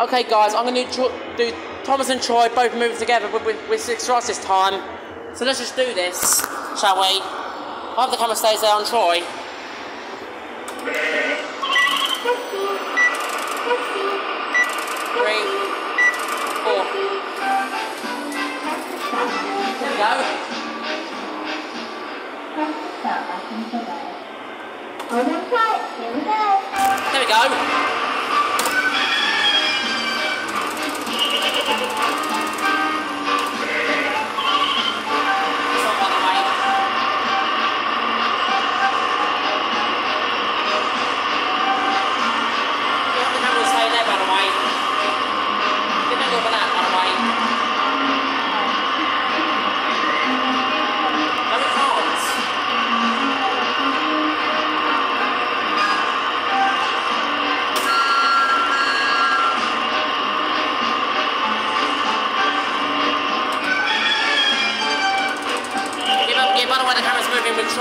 Okay, guys, I'm going to do Thomas and Troy both move together with, with, with six shots this time. So let's just do this, shall we? I hope the camera stays there on Troy. Three, four. There we go. There we go.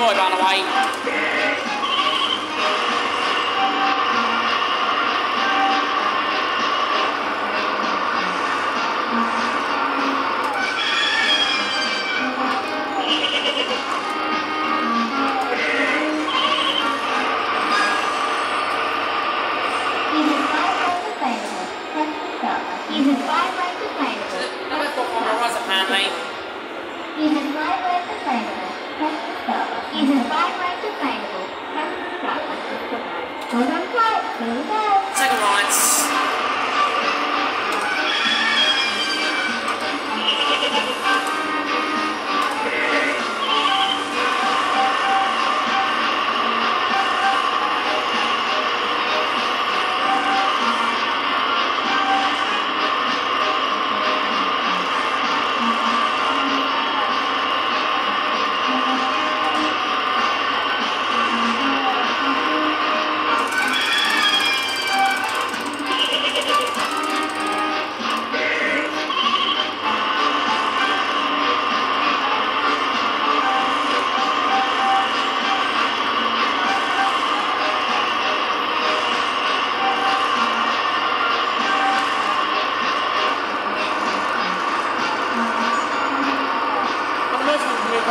toy, by the way. He's a five.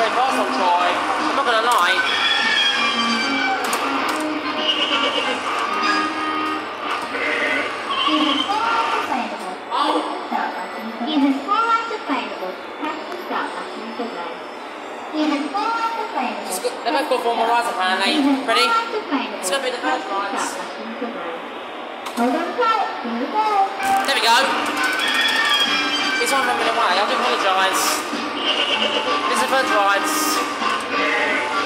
playing Castle Troy. I'm not gonna lie. Let us go for Morazapan, eh? Ready? It's gonna be the first rides. There we go. It's on a way. I do apologise. This is for writes,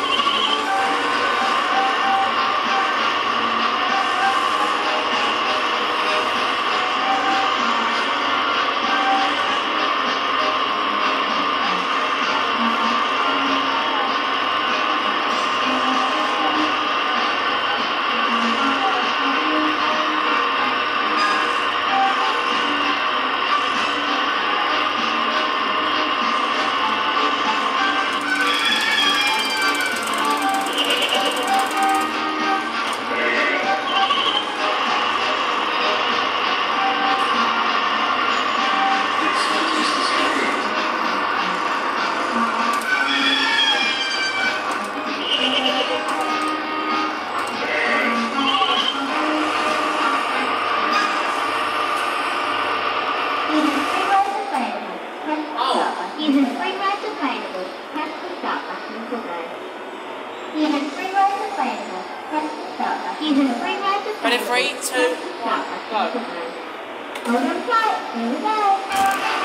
Ready, three, two, one, go.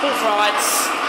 Full rides.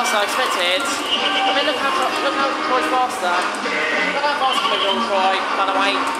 faster than I expected. I mean, look how, look how Troy's faster. Look how fast Camille Troy, by the way.